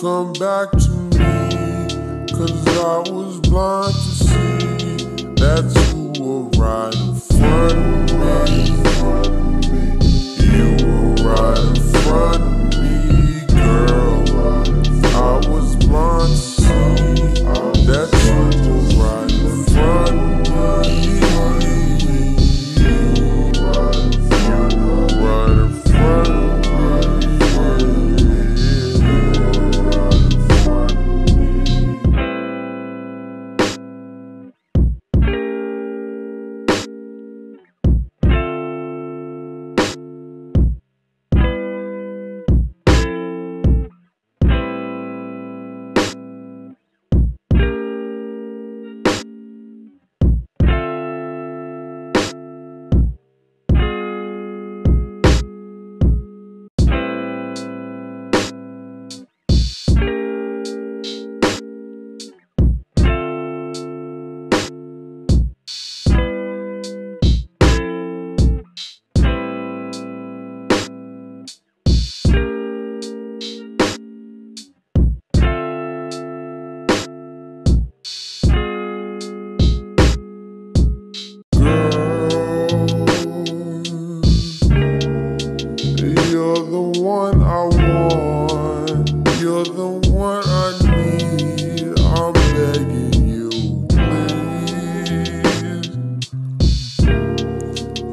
come back to me? Cause I was blind to see that you were right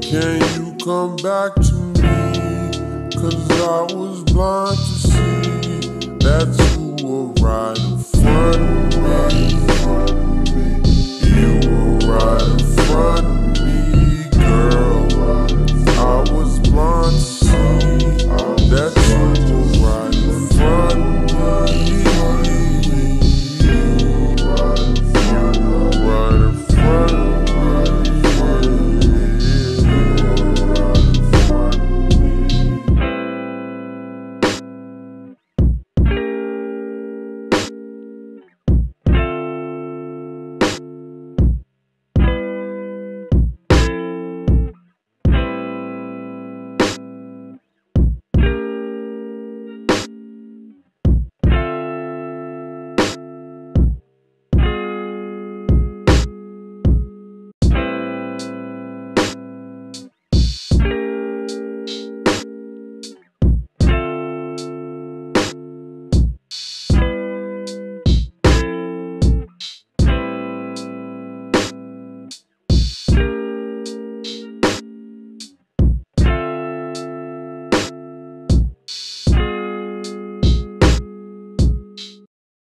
Can you come back to me? Cause I was blind to see that you were right in front of me. You were right in front of me.